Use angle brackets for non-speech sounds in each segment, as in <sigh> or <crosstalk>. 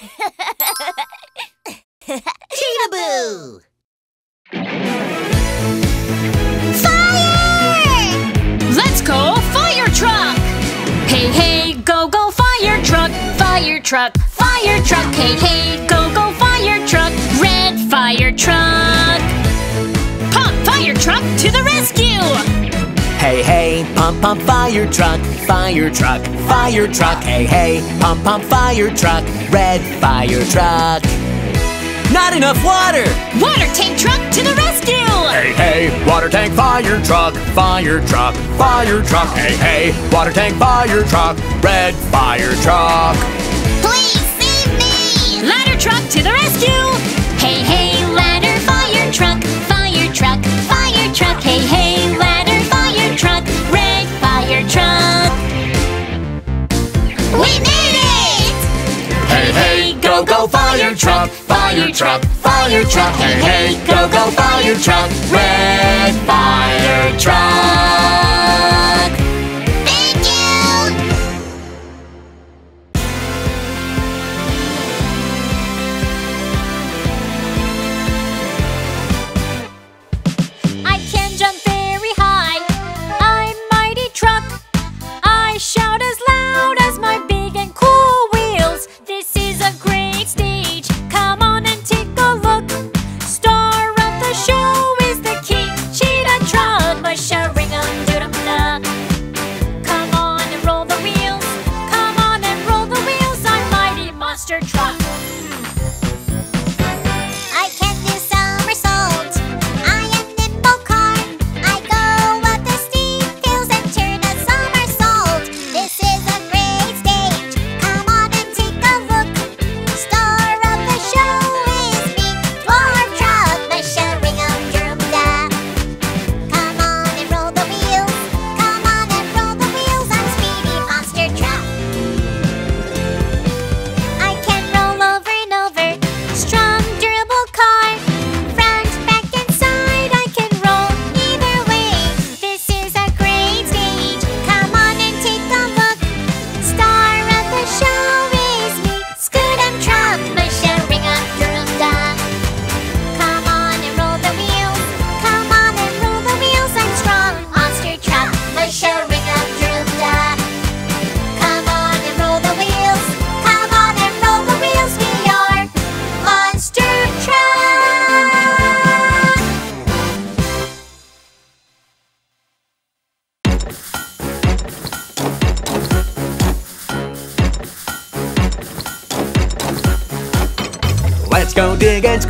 Cheetah Boo! Fire! Let's go fire truck! Hey, hey, go, go fire truck! Fire truck, fire truck! Hey, hey, go, go fire truck! Red fire truck! Pump fire truck to the rescue! Hey, hey, pump, pump, fire truck, fire truck, fire truck. Hey, hey, pump, pump, fire truck, red fire truck. Not enough water! Water tank truck to the rescue! Hey, hey, water tank, fire truck, fire truck, fire truck. Hey, hey, water tank, fire truck, red fire truck. Please save me! Ladder truck to the rescue! Hey, hey, ladder fire truck, fire truck, fire truck. Hey, hey, fire truck, fire truck, fire truck. Hey, hey, go, go, fire truck, red fire truck.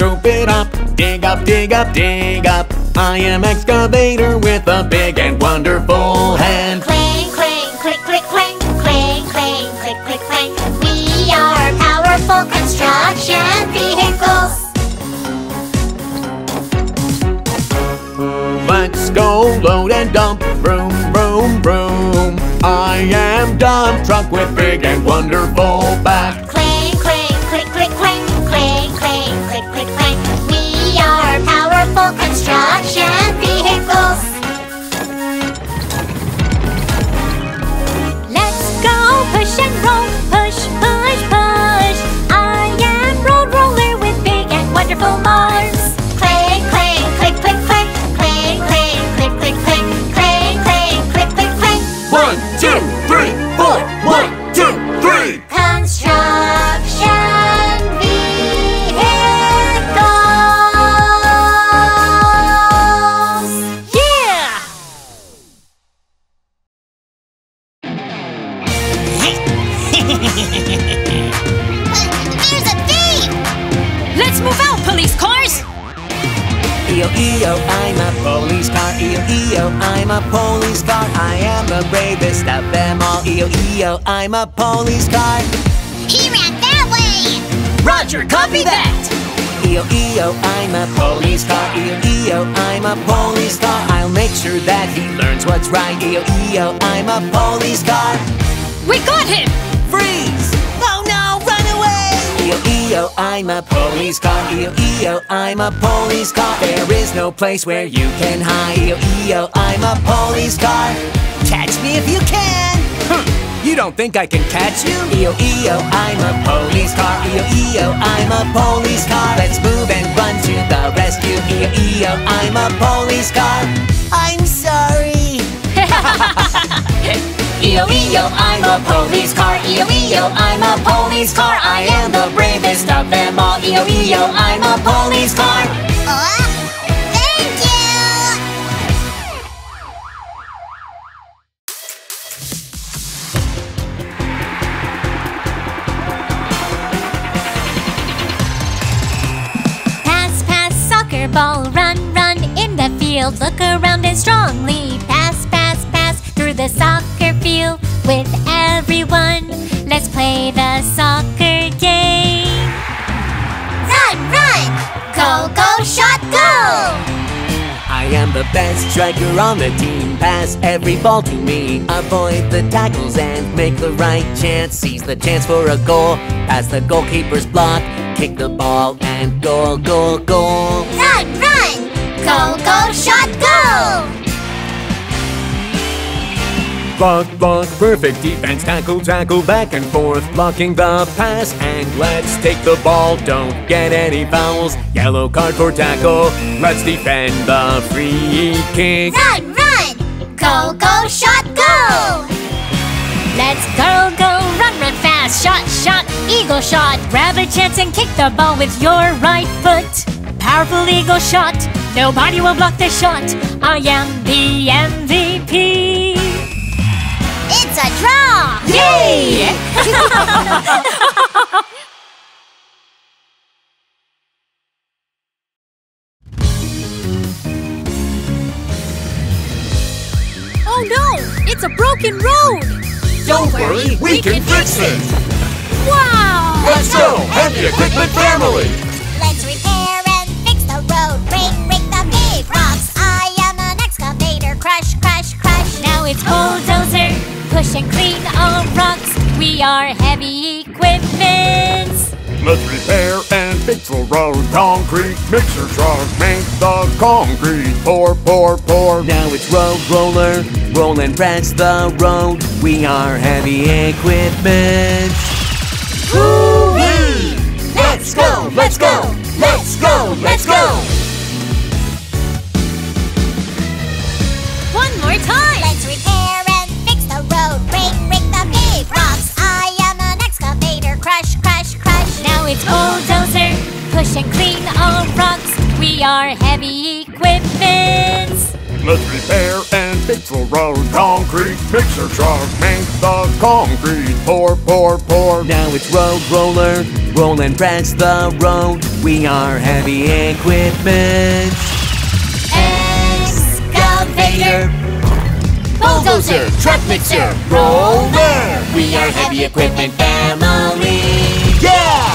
Scoop it up. Dig up, dig up, dig up. I am excavator with a big and wonderful hand. Clang, clang, click, click, clang. Clang, clang, click, click, clang. We are powerful construction vehicles. Let's go load and dump. Vroom, vroom, vroom. I am dump truck with big and wonderful back. A police car. He ran that way! Roger, copy that! Eo, Eo, I'm a police car. Eo, Eo, I'm a police car. I'll make sure that he learns what's right. Eo, Eo, I'm a police car. We got him! Freeze! Oh no, run away! Eo, Eo, I'm a police car. Eo, Eo, I'm a police car. There is no place where you can hide. Eo, Eo, I'm a police car. Catch me if you can! Hmm. You don't think I can catch you? Eo, Eo, I'm a police car. Eo, E-O, I'm a police car. Let's move and run to the rescue. E-O, E-O, I'm a police car. I'm sorry. <laughs> I'm a police car. I'm a police car. I am the bravest of them all. I'm a police car. Ball, run, run in the field. Look around and strongly pass, pass, pass through the soccer field with everyone. Let's play the soccer game. Run, run! Go, go, shot, go! I am the best striker on the team. Pass every ball to me. Avoid the tackles and make the right chance. Seize the chance for a goal. Pass the goalkeeper's block. Kick the ball and goal, goal, goal. Go, go, shot, go! Block, block, perfect defense. Tackle, tackle, back and forth. Blocking the pass. And let's take the ball. Don't get any fouls. Yellow card for tackle. Let's defend the free kick. Run, run! Go, go, shot, go! Let's go, go, run, run fast. Shot, shot, eagle shot. Grab a chance and kick the ball with your right foot. Powerful eagle shot. Nobody will block the shot. I am the MVP. It's a draw! Yay! <laughs> Oh no! It's a broken road! Don't worry, we can fix it. Wow! Let's go, Heavy Equipment Family. Push and clean all rocks. We are heavy equipment. Let's repair and fix the road. Concrete mixer truck make the concrete. Pour, pour, pour. Now it's road roller, roll and press the road. We are heavy equipment. Woo-wee! Let's go, let's go, let's go, let's go. Rocks. We are heavy equipment. Let's repair and fix the road. Concrete mixer truck make the concrete. Pour, pour, pour. Now it's road roller, roll and press the road. We are heavy equipment. Excavator. Bulldozer, truck mixer, roller. We are heavy equipment family. Yeah!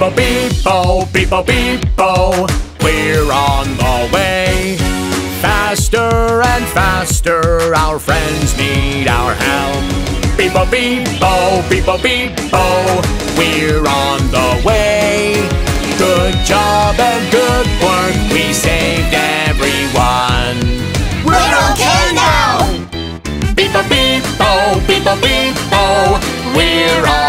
Accident! Beepo, beepo, beepo, beepo. We're on the way. Faster and faster, our friends need our help. Beepo, beepo, beepo, beepo. We're on the way. Good job and good work, we saved everyone. We're okay now! Beepo, beepo, beepo, beepo. We're on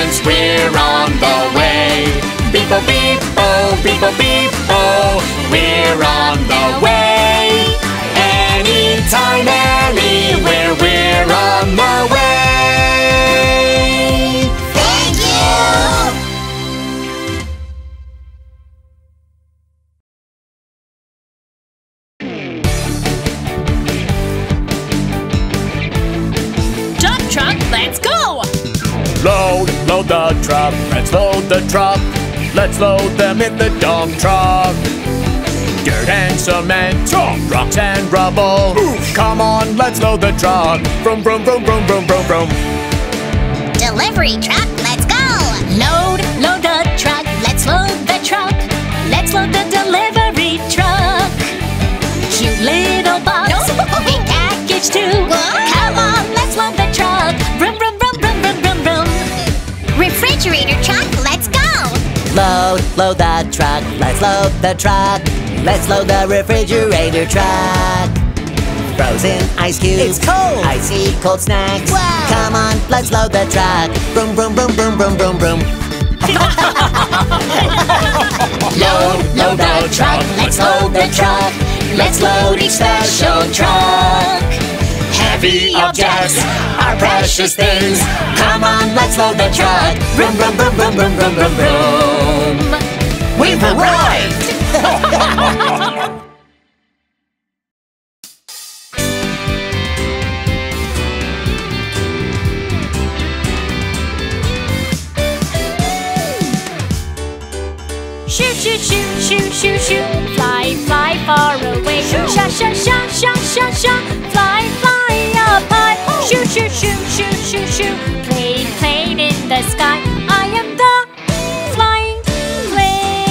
silence, we're on the way. Beep oh beep oh, beep oh beep oh, we're on the way. Anytime, anywhere, we're on the way. Thank you. Dump truck, let's go. loud load the truck, let's load the truck. Let's load them in the dump truck. Dirt and cement, rocks and rubble. Oof. Come on, let's load the truck. Vroom, vroom, vroom, vroom, vroom, vroom, vroom. Delivery truck, let's go! Load, load the truck. Let's load the truck. Let's load the delivery truck. Cute little box. Big package too. Come on, let's load the truck. Vroom, vroom, vroom, vroom, Load, load the truck, let's load the truck. Let's load the refrigerator truck. Frozen ice cubes. It's cold. Icy cold snacks. Wow. Come on, let's load the truck. Broom, broom, broom, broom, broom, broom, broom. <laughs> Load, load the truck. Let's load the truck. Let's load each special truck. Heavy objects are precious things. Come on, let's load the truck. Vroom, vroom, vroom, vroom, vroom, vroom, vroom, vroom. We've arrived! Shoot, shoot, shoot, shoot, shoot, shoot. Fly, fly far away. Sha, sha, sha, sha, sha, sha. Fly, fly up high. Shoot, shoot, shoot, shoot, shoot. Plane, plane in the sky. I am the flying plane.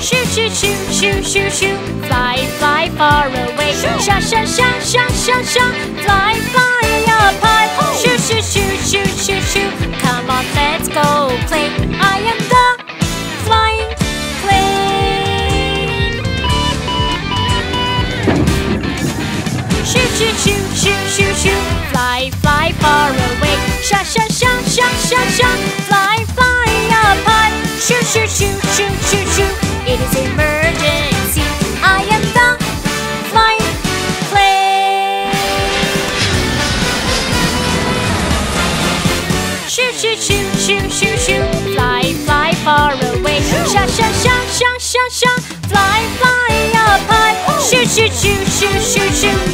Shoot, shoot, shoot, shoot, shoot, shoot. Fly, fly far away. Sha, sha, sha, sha, sha, sha. Fly, fly up high. Shoot, shoot, shoot, shoot, shoot, shoot. Come on, let's go play. I am the Shoot, shoot, shoot, shoot, shoot. Fly, fly far away. Sha, sha, sha, sha, sha, sha. Fly, fly up high. Shoot, shoot, shoot, shoot, shoot, shoot. It is emergency. I am the flying plane. Shoot, shoot, shoot, shoot, shoot, shoot. Fly, fly far away. Sha, sha, sha, sha, sha, sha. Fly, fly up high. Shoot, shoot, shoot, shoot, shoot, shoot.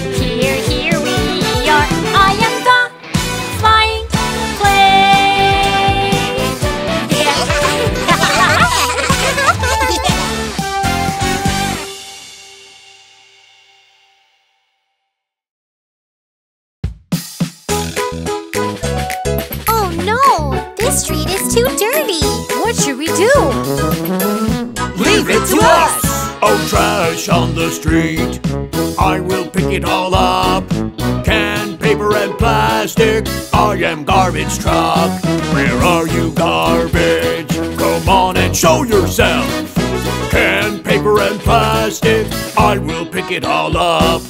Street. I will pick it all up. Can, paper, and plastic. I am garbage truck. Where are you, garbage? Come on and show yourself. Can, paper, and plastic. I will pick it all up.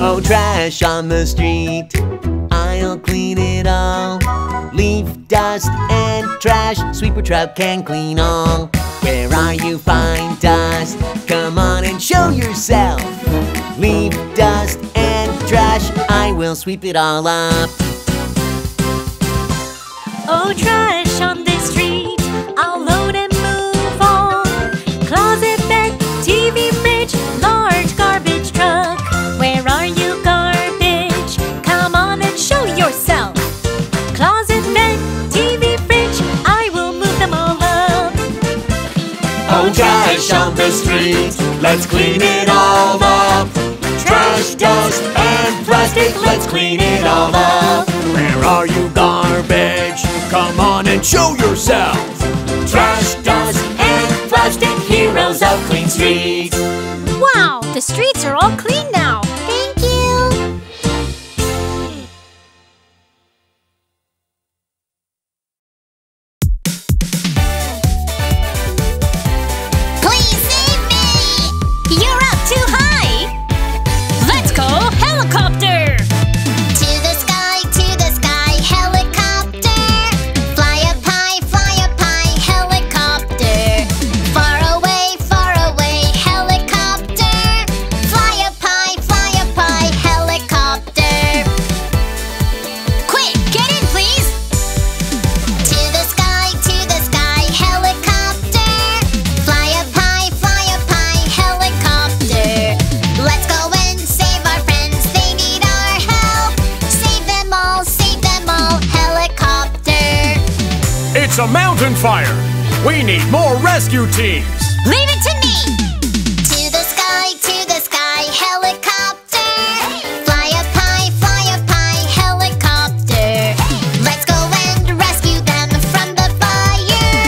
Oh, trash on the street. I'll clean it all. Leaf, dust, and trash. Sweeper truck can clean all. Where are you, fine dust? Come on and show yourself. Leaf, dust, and trash. I will sweep it all up. Oh, trash on the Let's clean it all up. Trash, dust, and plastic. Let's clean it all up. Where are you, garbage? Come on and show yourself. Trash, dust, and plastic. Heroes of Clean streets. Wow, the streets are all clean now. It's a mountain fire! We need more rescue teams! Leave it to me! To the sky, to the sky, helicopter. Fly up high, fly up high, helicopter. Let's go and rescue them from the fire.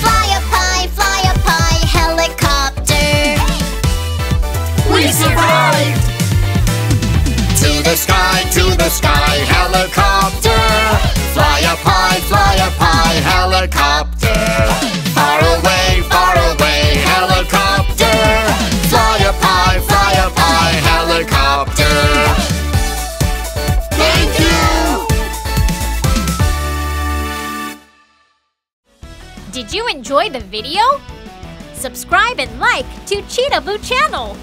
Fly up high, fly up high, helicopter. We survived! To the sky, to the sky, video? Subscribe and like to Cheetahboo channel.